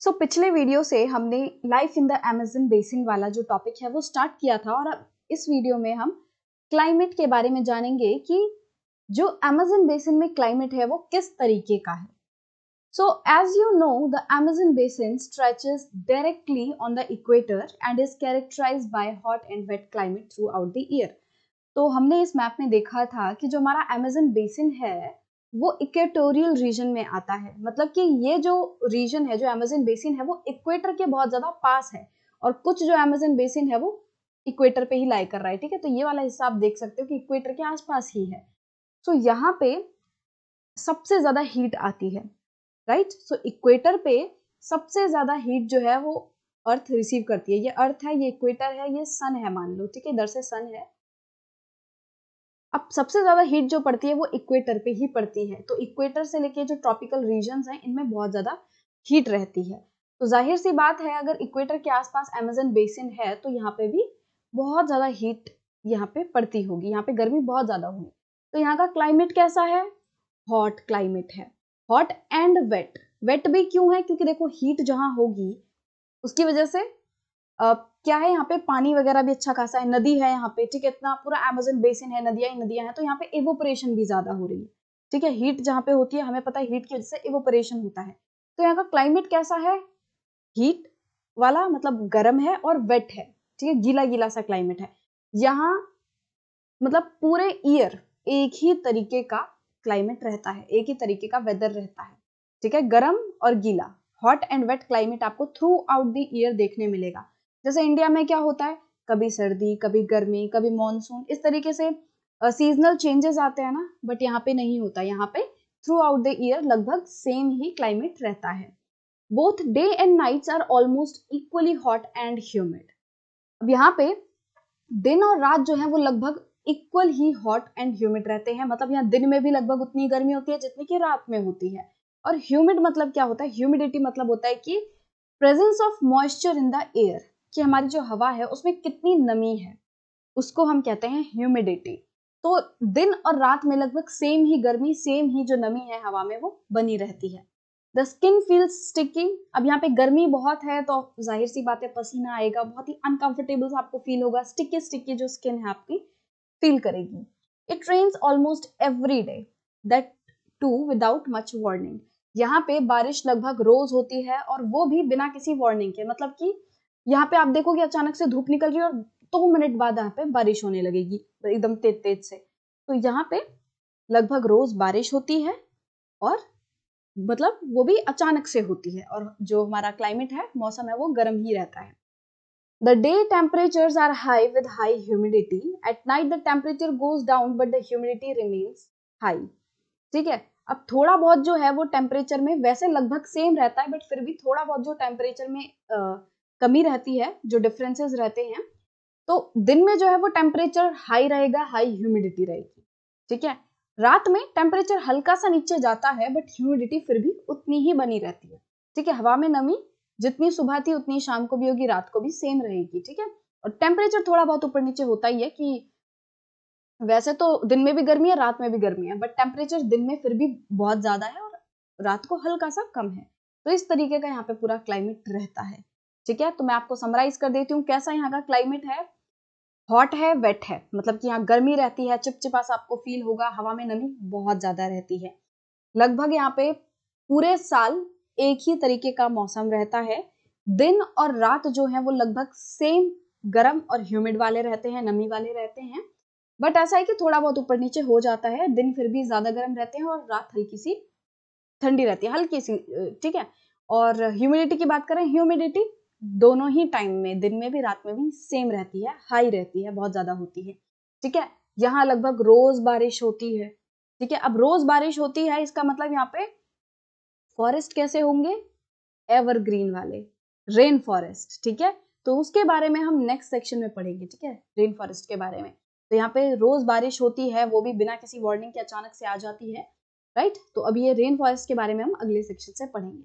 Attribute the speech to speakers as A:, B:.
A: सो so, पिछले video से हमने life in the Amazon basin वाला जो टॉपिक है वो स्टार्ट किया था और अब इस वीडियो में हम क्लाइमेट के बारे में जानेंगे कि जो अमेजन बेसिन में क्लाइमेट है वो किस तरीके का है। So as you know the Amazon basin stretches directly on the equator and is characterize by hot and wet climate throughout the year तो हमने इस मैप में देखा था कि जो हमारा अमेजन बेसिन है वो इक्वेटोरियल रीजन में आता है। मतलब कि ये जो रीजन है जो अमेजन बेसिन है वो इक्वेटर के बहुत ज़्यादा पास है और कुछ जो अमेजन बेसिन है वो इक्वेटर पे ही लाई कर रहा है ठीक है? तो ये वाला हिस्सा आप देख सकते हो कि इक्वेटर के आसपास ही है। सो so, यहाँ पे सबसे ज़्यादा हीट आती है राइट सो इक्वेटर पे सबसे ज़्यादा हीट जो है वो अर्थ रिसीव करती है। ये अर्थ है ये इक्वेटर है ये सन है मान लो ठीक है? इधर से सन है अब सबसे ज़्यादा हीट जो पड़ती है वो इक्वेटर पे ही पड़ती है। तो इक्वेटर से लेके जो ट्रॉपिकल रीजन हैं, इनमें बहुत ज़्यादा हीट रहती है। तो ज़ाहिर सी बात है, अगर इक्वेटर के आसपास अमेजन बेसिन है तो यहाँ पे भी बहुत ज़्यादा हीट यहाँ पे पड़ती होगी। यहाँ पे गर्मी बहुत ज़्यादा होगी। तो यहाँ का क्लाइमेट कैसा है? हॉट क्लाइमेट है। हॉट एंड वेट वेट भी क्यों है? क्योंकि देखो हीट जहाँ होगी, उसकी वजह से क्या है यहाँ पे पानी वगैरह भी अच्छा खासा है? नदी है यहाँ पे, ठीक है? इतना पूरा अमेजन बेसिन है, नदियाँ ही नदियाँ हैं तो यहाँ पे एवोपरेशन भी ज़्यादा हो रही है, ठीक है? हीट जहाँ पे होती है, हमें पता है हीट की वजह से एवोपरेशन होता है। तो यहाँ का क्लाइमेट कैसा है? हीट वाला मतलब गर्म है और वेट है, ठीक है? गीला गीला सा क्लाइमेट है। यहाँ मतलब पूरे ईयर एक ही तरीके का क्लाइमेट रहता है, एक ही तरीके का वेदर रहता है, ठीक है? गर्म और गीला हॉट एंड वेट क्लाइमेट आपको थ्रू आउट द ईयर देखने मिलेगा। जैसे इंडिया में क्या होता है? कभी सर्दी, कभी गर्मी, कभी मानसून इस तरीके से सीजनल चेंजेस आते हैं ना बट यहाँ पे नहीं होता। यहाँ पे थ्रू आउट द ईयर लगभग सेम ही क्लाइमेट रहता है। Both day and nights are almost equally hot and humid अब यहाँ पे दिन और रात जो है वो लगभग इक्वल ही हॉट एंड ह्यूमिड रहते हैं। मतलब यहाँ दिन में भी लगभग उतनी गर्मी होती है जितनी की रात में होती है। और ह्यूमिड मतलब क्या होता है? ह्यूमिडिटी मतलब होता है कि presence of moisture in the air कि हमारी जो हवा है, उसमें कितनी नमी है, उसको हम कहते हैं ह्यूमिडिटी तो दिन और रात में लगभग सेम ही गर्मी सेम ही जो नमी है हवा में, वो बनी रहती है. द स्किन फील स्टिकी अब यहाँ पे गर्मी बहुत है तो ज़ाहिर सी बात है, पसीना आएगा, बहुत ही अनकंफर्टेबल आपको फील होगा स्टिकी स्टिकी जो स्किन है आपकी फील करेगी. It rains almost every day that too without much warning यहाँ पे बारिश लगभग रोज होती है और वो भी बिना किसी वार्निंग के मतलब कि यहाँ पे आप देखोगे अचानक से धूप निकल रही है और दो मिनट बाद यहाँ पे बारिश होने लगेगी, एकदम तेज तेज से। तो यहाँ पे लगभग रोज बारिश होती है और मतलब वो भी अचानक से होती है और जो हमारा क्लाइमेट है, मौसम है, वो गर्म ही रहता है। The day temperature are high with high humidity at night the temperature goes down but the humidity remains high ठीक है? अब थोड़ा बहुत जो है वो टेम्परेचर में वैसे लगभग सेम रहता है बट फिर भी थोड़ा बहुत जो टेम्परेचर में कमी रहती है, जो डिफरेंसेस रहते हैं तो दिन में जो है वो टेम्परेचर हाई रहेगा हाई ह्यूमिडिटी रहेगी, ठीक है? रात में टेम्परेचर हल्का सा नीचे जाता है बट ह्यूमिडिटी फिर भी उतनी ही बनी रहती है, ठीक है? हवा में नमी, जितनी सुबह थी उतनी शाम को भी होगी, रात को भी सेम रहेगी, ठीक है? और टेम्परेचर थोड़ा बहुत ऊपर नीचे होता ही है कि वैसे तो दिन में भी गर्मी है, रात में भी गर्मी है बट टेम्परेचर दिन में फिर भी बहुत ज़्यादा है और रात को हल्का सा कम है तो इस तरीके का यहाँ पे पूरा क्लाइमेट रहता है। ठीक है? तो मैं आपको समराइज कर देती हूँ कैसा यहाँ का क्लाइमेट है। हॉट है वेट है। मतलब कि यहाँ गर्मी रहती है, चिपचिपा सा आपको फील होगा, हवा में नमी बहुत ज़्यादा रहती है। लगभग यहाँ पे पूरे साल एक ही तरीके का मौसम रहता है। दिन और रात जो है वो लगभग सेम गर्म और ह्यूमिड वाले रहते हैं, नमी वाले रहते हैं। बट ऐसा है कि थोड़ा बहुत ऊपर नीचे हो जाता है, दिन फिर भी ज़्यादा गर्म रहते हैं और रात हल्की सी ठंडी रहती है, हल्की सी ठीक है? और ह्यूमिडिटी की बात करें ह्यूमिडिटी दोनों ही टाइम में, दिन में भी, रात में भी सेम रहती है हाई रहती है, बहुत ज़्यादा होती है। ठीक है? यहाँ लगभग रोज बारिश होती है। ठीक है? अब रोज बारिश होती है, इसका मतलब यहाँ पे फॉरेस्ट कैसे होंगे? एवरग्रीन वाले। रेन फॉरेस्ट ठीक है? तो उसके बारे में हम नेक्स्ट सेक्शन में पढ़ेंगे, ठीक है? रेन फॉरेस्ट के बारे में। तो यहाँ पे रोज बारिश होती है, वो भी बिना किसी वार्निंग के अचानक से आ जाती है राइट तो अब ये रेन फॉरेस्ट के बारे में हम अगले सेक्शन से पढ़ेंगे।